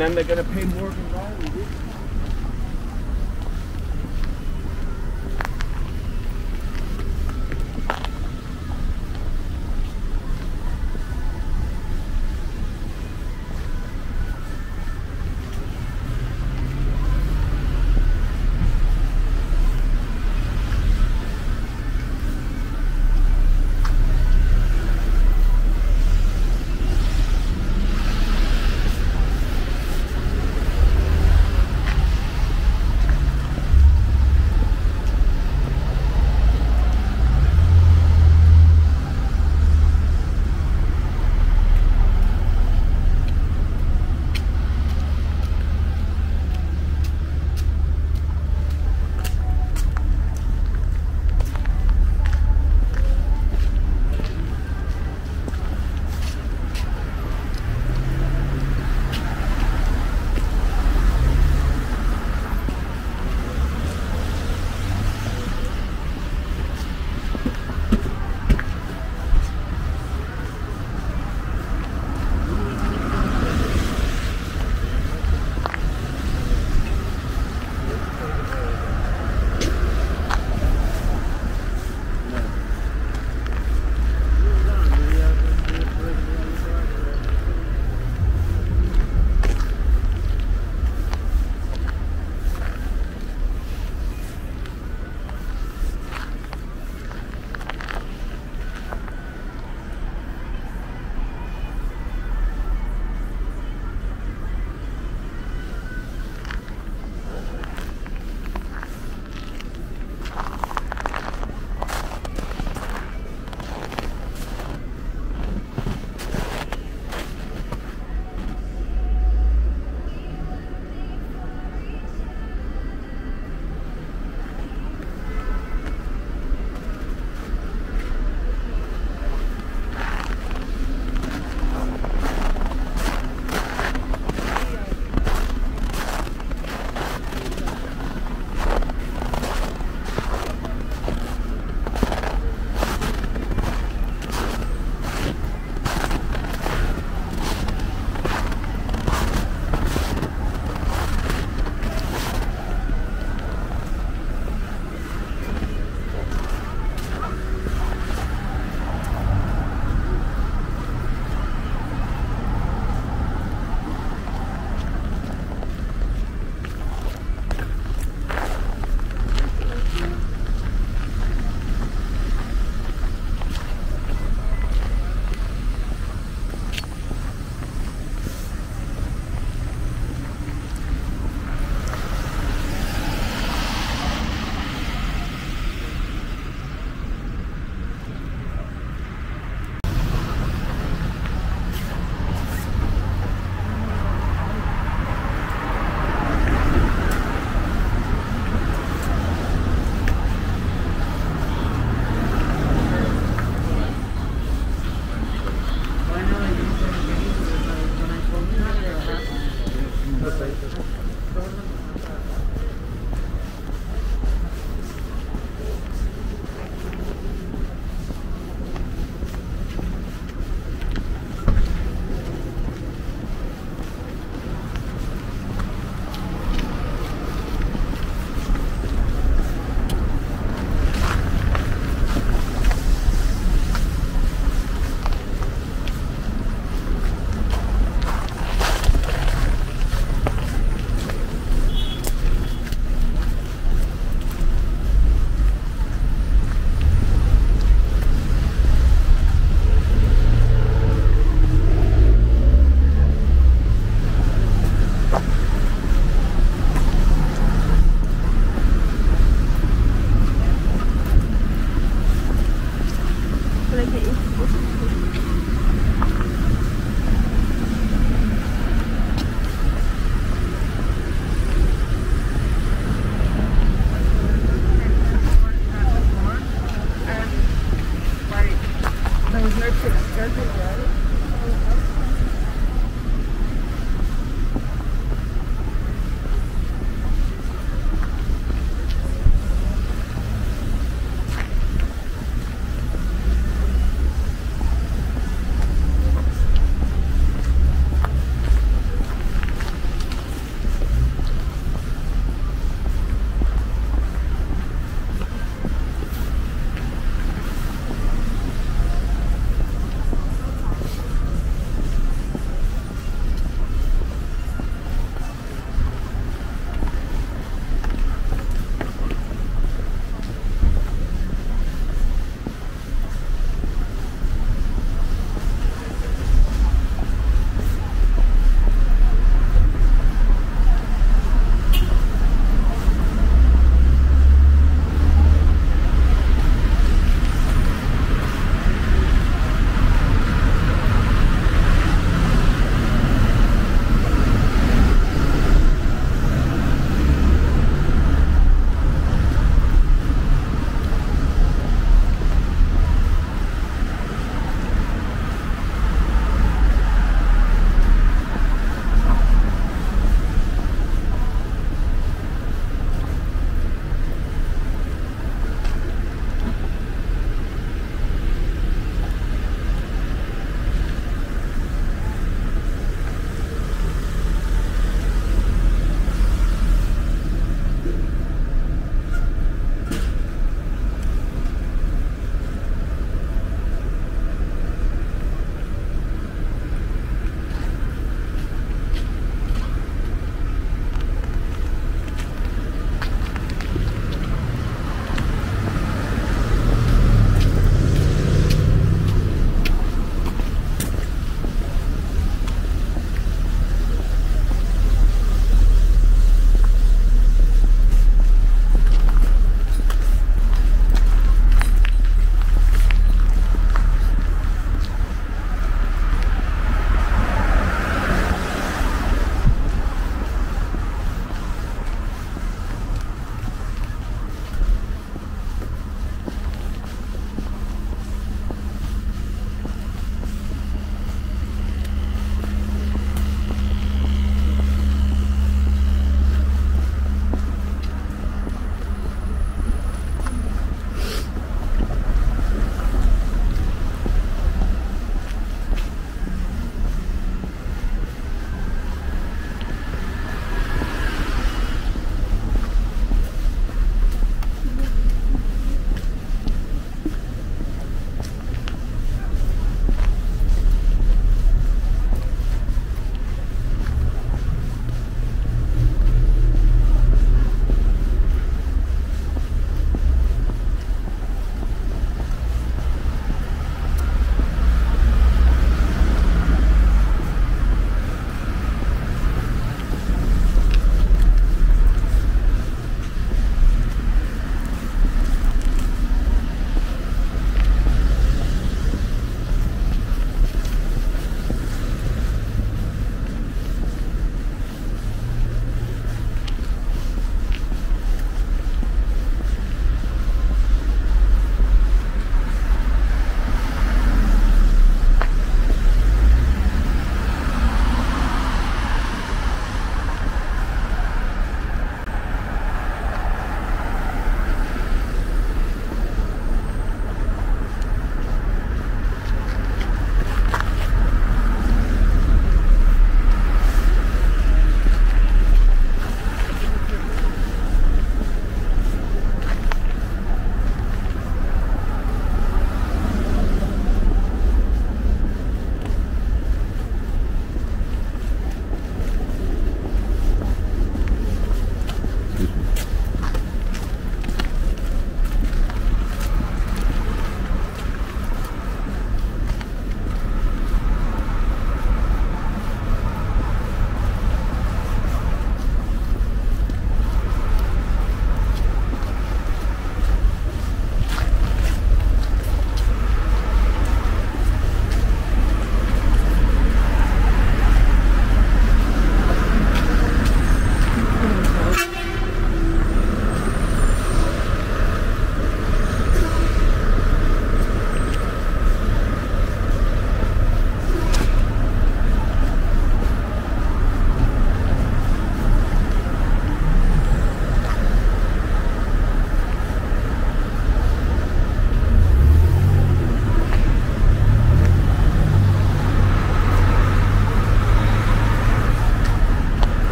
And then they're gonna pay Morgan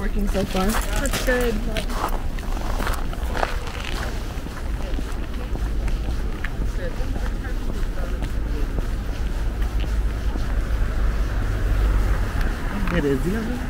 working so far. That's good. Teresina, né? I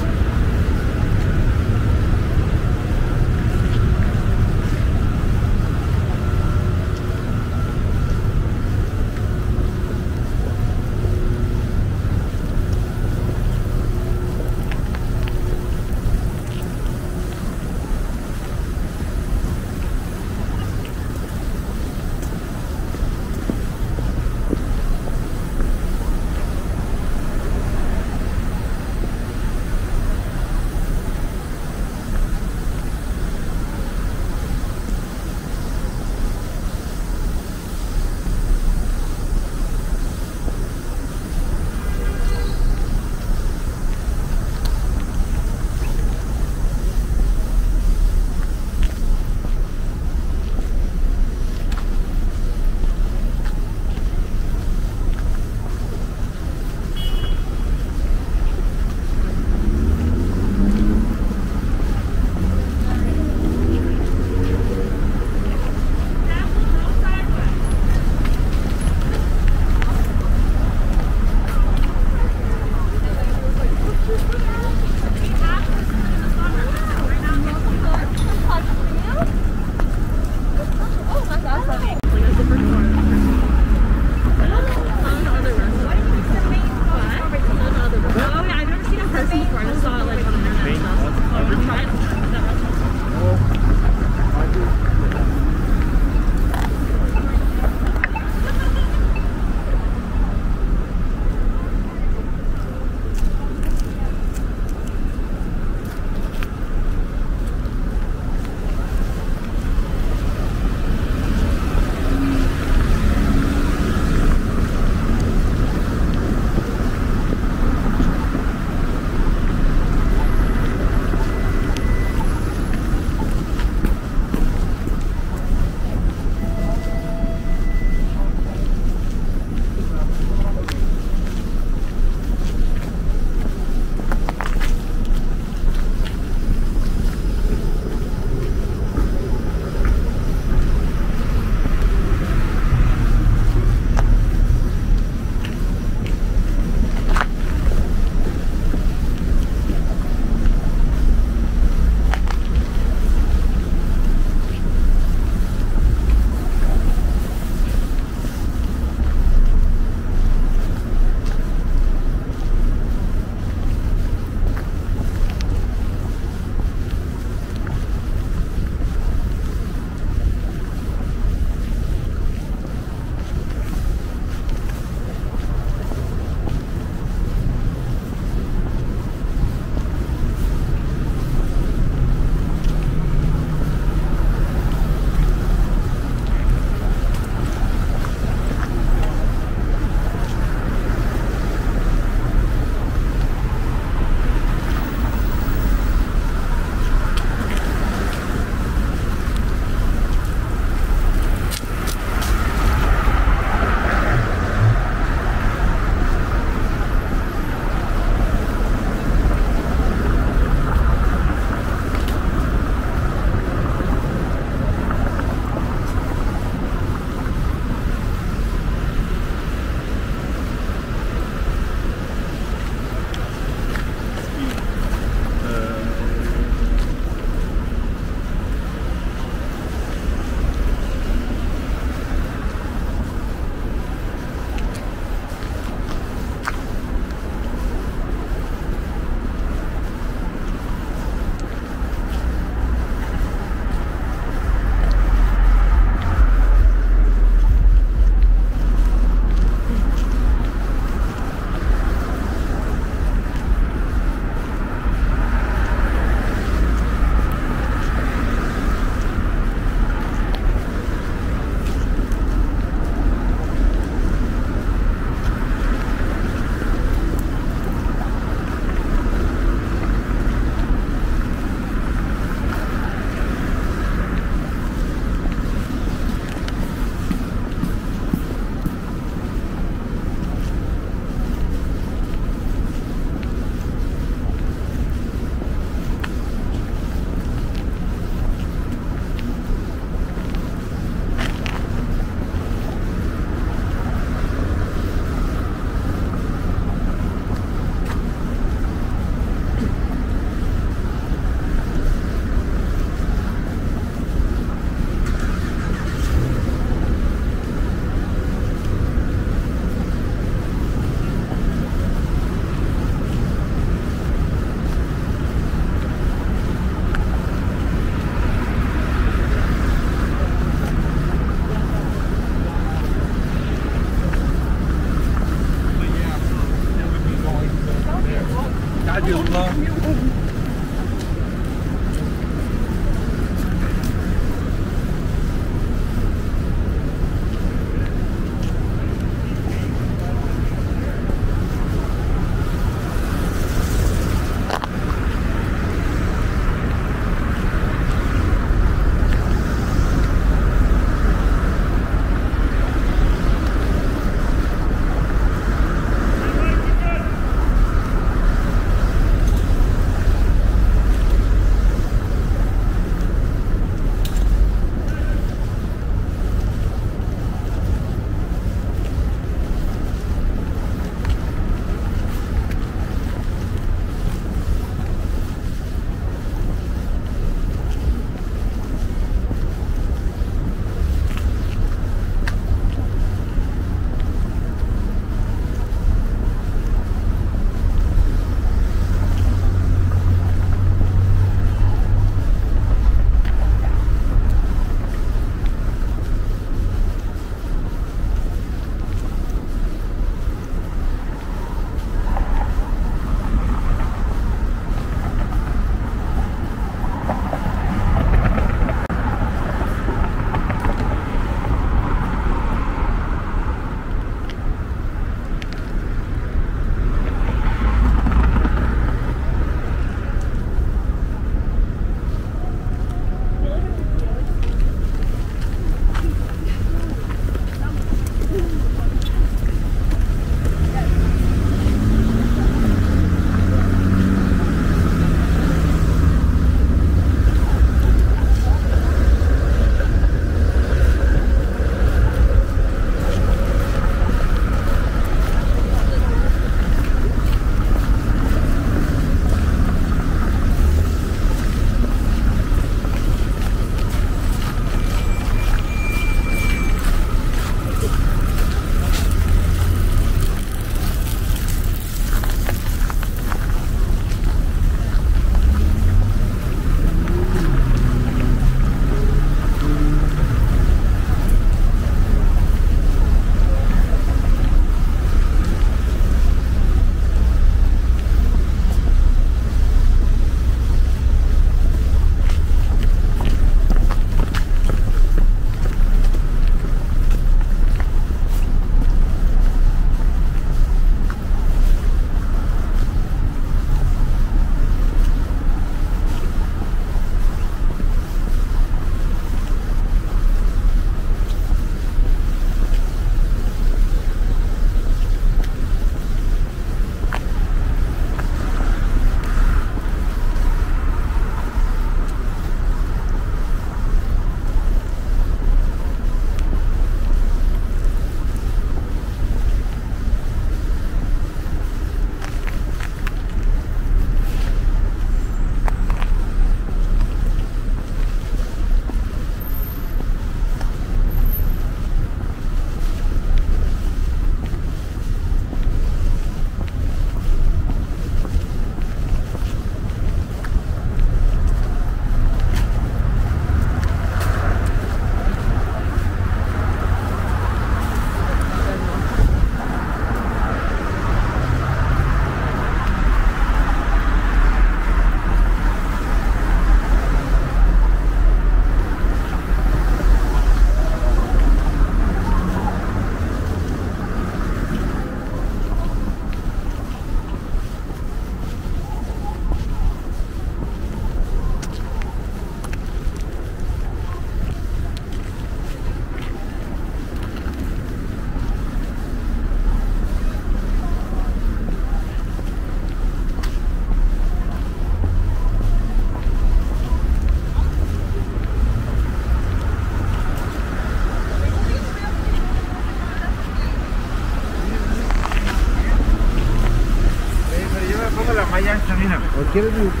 перебил.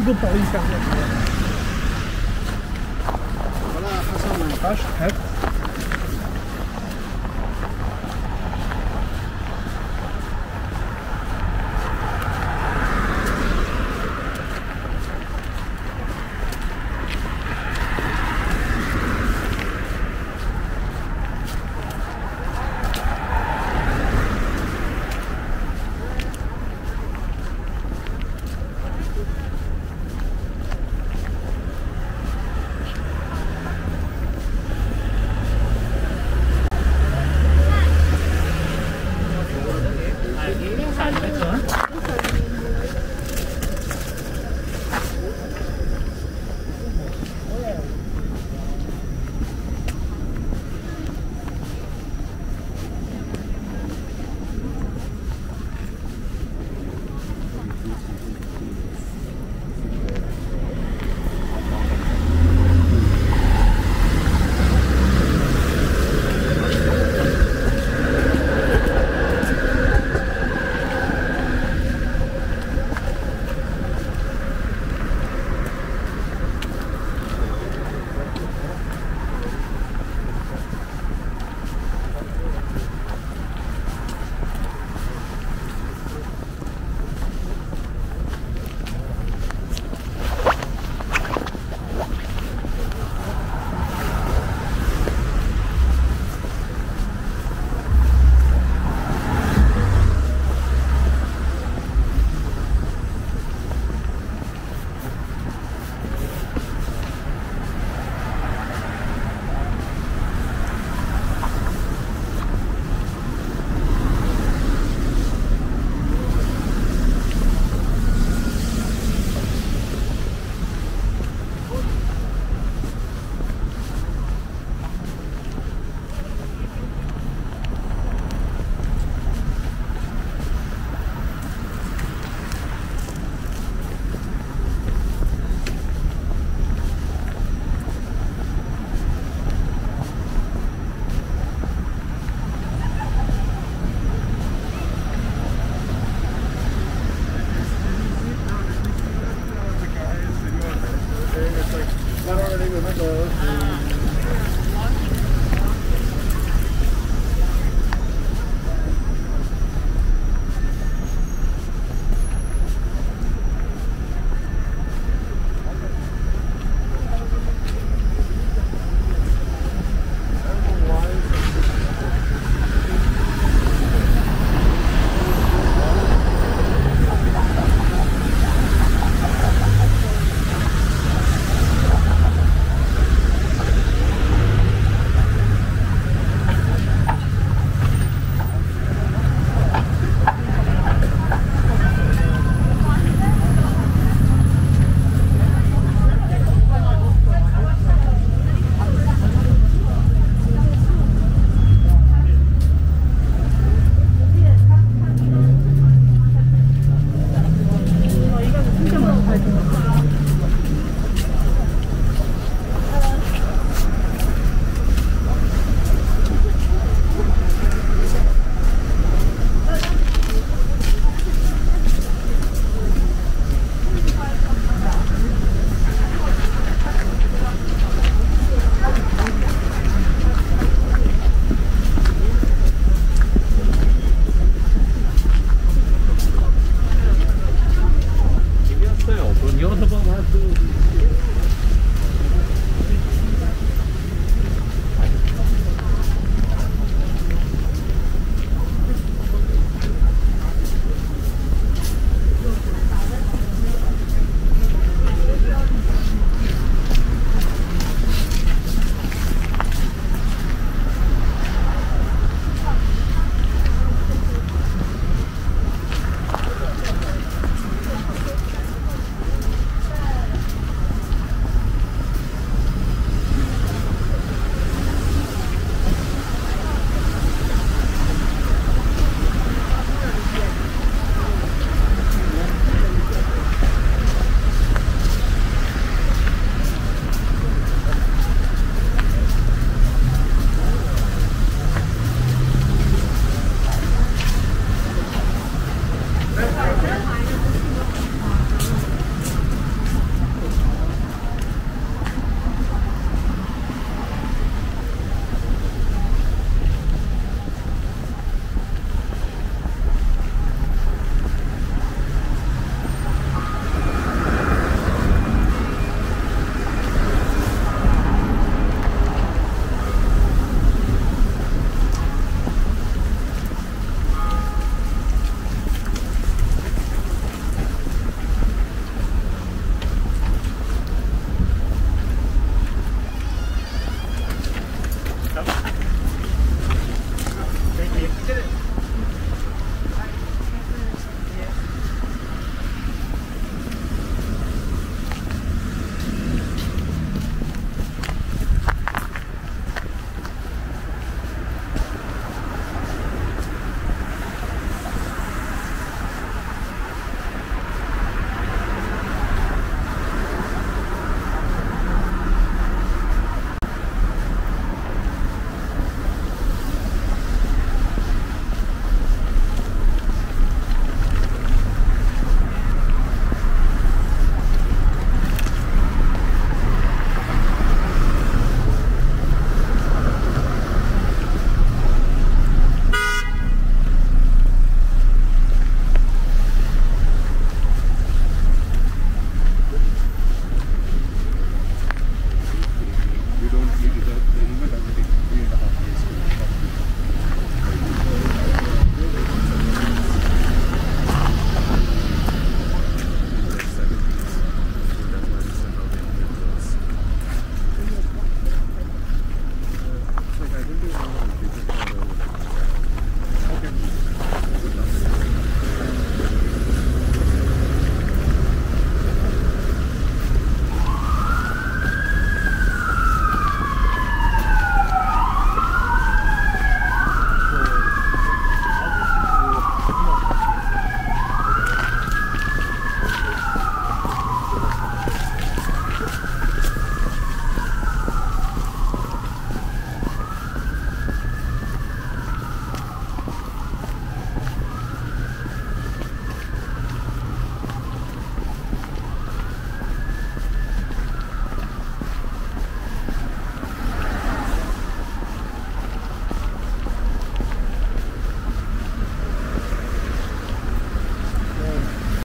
بالضبط عليه يستحمل ولا حسن ما ينفعش تحط